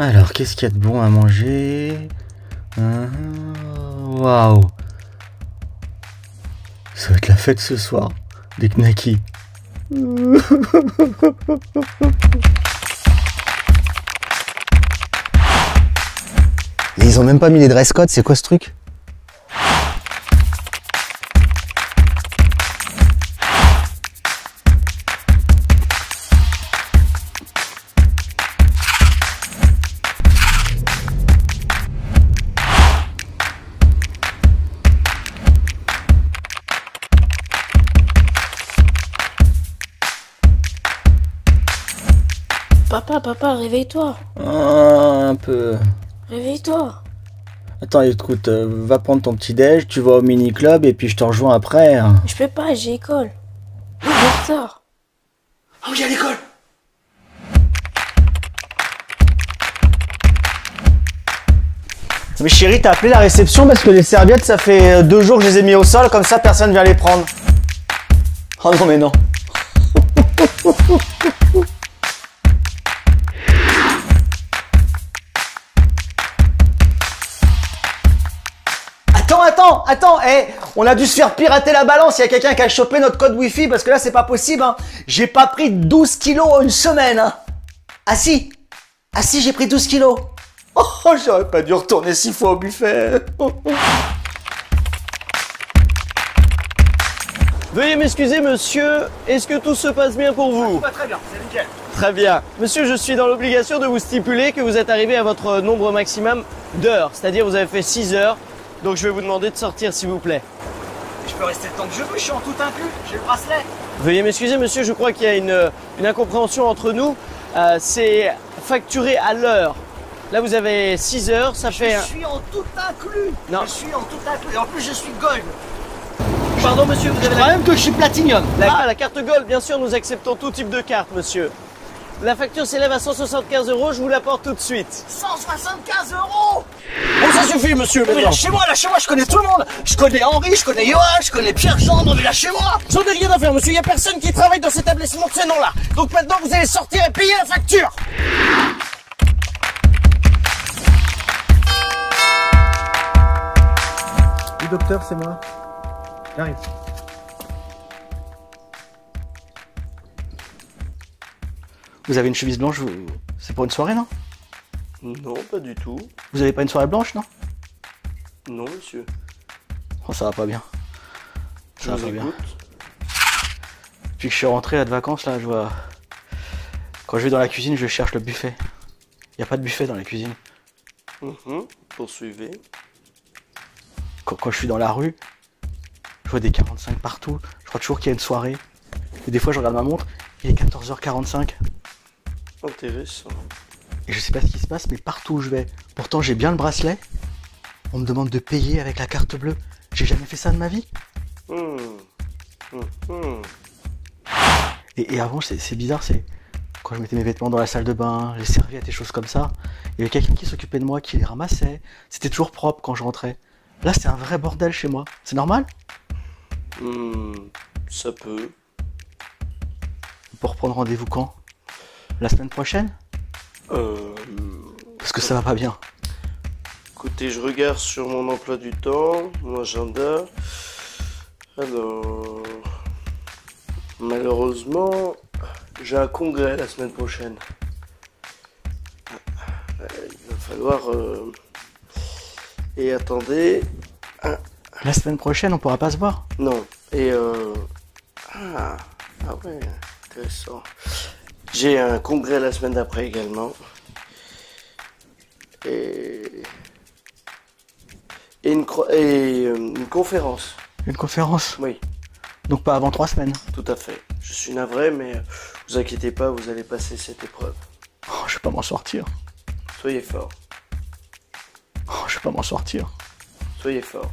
Alors, qu'est-ce qu'il y a de bon à manger? Hein, Waouh Ça va être la fête ce soir. Des knackis. Mais ils ont même pas mis les dress codes, c'est quoi ce truc? Papa, papa, réveille-toi. Ah, un peu. Réveille-toi. Attends, écoute, euh, va prendre ton petit déj, tu vas au mini club et puis je te rejoins après. hein. Je peux pas, j'ai école. J'ai en retard. Ah oui, à l'école Mais chérie, t'as appelé la réception parce que les serviettes, ça fait euh, deux jours que je les ai mis au sol, comme ça personne vient les prendre. Oh non mais non. Attends, attends, attends, eh, on a dû se faire pirater la balance, il y a quelqu'un qui a chopé notre code wifi parce que là c'est pas possible, hein. J'ai pas pris 12 kilos en une semaine, hein. Ah si Ah si, j'ai pris 12 kilos Oh, j'aurais pas dû retourner six fois au buffet Veuillez m'excuser, monsieur. Est-ce que tout se passe bien pour vous? Très bien, c'est nickel. Très bien. Monsieur, je suis dans l'obligation de vous stipuler que vous êtes arrivé à votre nombre maximum d'heures. C'est-à-dire vous avez fait 6 heures. Donc je vais vous demander de sortir, s'il vous plaît. Je peux rester le temps que je veux, je suis en tout inclus, j'ai le bracelet. Veuillez m'excuser, monsieur. Je crois qu'il y a une, une incompréhension entre nous. Euh, C'est facturé à l'heure. Là, vous avez 6 heures. Ça fait... Je suis en tout inclus. Non. Je suis en tout inclus. Et en plus, je suis gold. Pardon, monsieur, vous avez la... même que je suis platinum. Ah, la carte Gold, bien sûr, nous acceptons tout type de carte, monsieur. La facture s'élève à 175 euros, je vous l'apporte tout de suite. 175 euros Bon, ça suffit, monsieur, Mais lâchez-moi, lâchez-moi, je connais tout le monde Je connais Henri, je connais Johan, je connais Pierre-Jean, non mais lâchez-moi J'en ai rien à faire, monsieur. Il n'y a personne qui travaille dans cet établissement de ce nom-là. Donc maintenant, vous allez sortir et payer la facture. Oui, docteur, c'est moi. J'arrive. Vous avez une chemise blanche, vous- c'est pour une soirée, non? Non, pas du tout. Vous avez pas une soirée blanche, non? Non, monsieur. Oh, ça va pas bien. Je Ça va vous pas bien. écoute. Depuis que je suis rentré là, de vacances, là, je vois... Quand je vais dans la cuisine, je cherche le buffet. Il a pas de buffet dans la cuisine. Mhm. Poursuivez. Quand, quand je suis dans la rue, je vois des 45 partout. Je crois toujours qu'il y a une soirée. Et des fois, je regarde ma montre, il est 14h45. Intéressant. Et je sais pas ce qui se passe, mais partout où je vais, pourtant j'ai bien le bracelet, on me demande de payer avec la carte bleue. J'ai jamais fait ça de ma vie. Hmm. Mhm. Et, et avant, c'est bizarre, c'est quand je mettais mes vêtements dans la salle de bain, les serviettes et choses comme ça, il y avait quelqu'un qui s'occupait de moi, qui les ramassait. C'était toujours propre quand je rentrais. Là, c'est un vrai bordel chez moi. C'est normal? Hmm. Ça peut. Pour prendre rendez-vous quand? La semaine prochaine Euh. Parce que ça va pas bien. Écoutez, je regarde sur mon emploi du temps, mon agenda. Alors. Malheureusement, j'ai un congrès la semaine prochaine. Euh, Il va falloir. euh, Et attendez. La semaine prochaine, on pourra pas se voir? Non. Et euh... Ah, ah ouais, intéressant. J'ai un congrès la semaine d'après également. Et... Et, une, cro- et euh, une conférence. Une conférence? Oui, Donc pas avant trois semaines? tout à fait. Je suis navré, mais vous inquiétez pas, vous allez passer cette épreuve. Oh, je vais pas m'en sortir. Soyez fort, Oh, je vais pas m'en sortir. soyez fort.